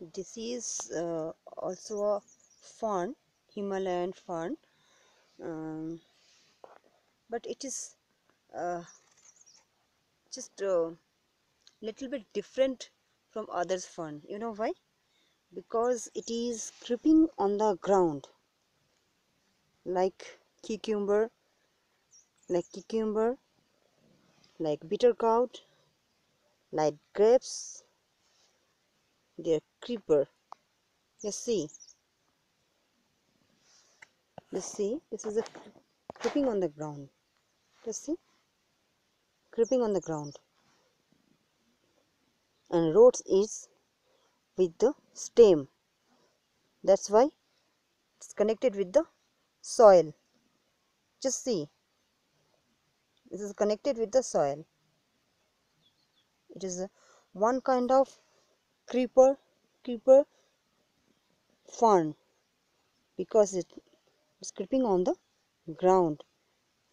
this is uh, also a fern himalayan fern. Um, but it is uh, just a little bit different from others fern. You know why? Because it is creeping on the ground. Like cucumber like cucumber like bitter gourd like grapes they're creeper. You see you see this is a creeping on the ground. You see creeping on the ground. And roots is with the stem. That's why it's connected with the soil. Just see. This is connected with the soil. It is one kind of creeper creeper fern because it is creeping on the ground.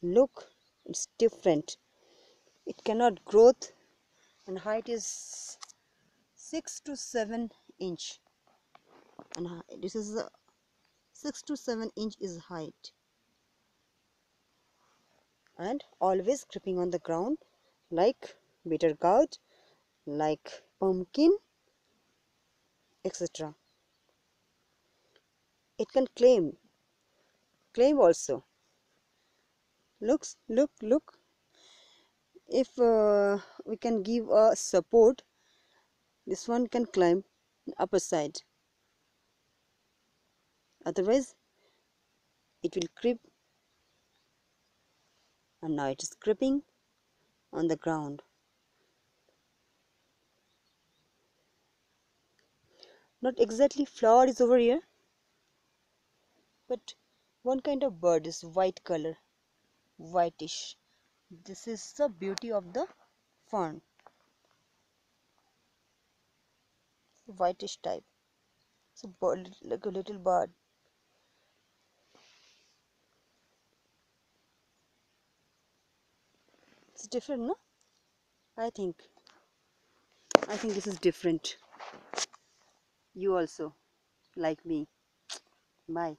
Look it's different. It cannot growth and height is 6 to 7 inch. And this is a 6 to 7 inch is height. And always creeping on the ground like bitter gourd like pumpkin etc. It can claim claim also. Looks look look. If uh, we can give a support this one can climb upper side. Otherwise it will creep and now it is creeping on the ground. Not exactly flower is over here, but one kind of bird is white color, whitish. This is the beauty of the fern. Whitish type. A bird, like a little bird. it's different no i think i think this is different you also like me. Bye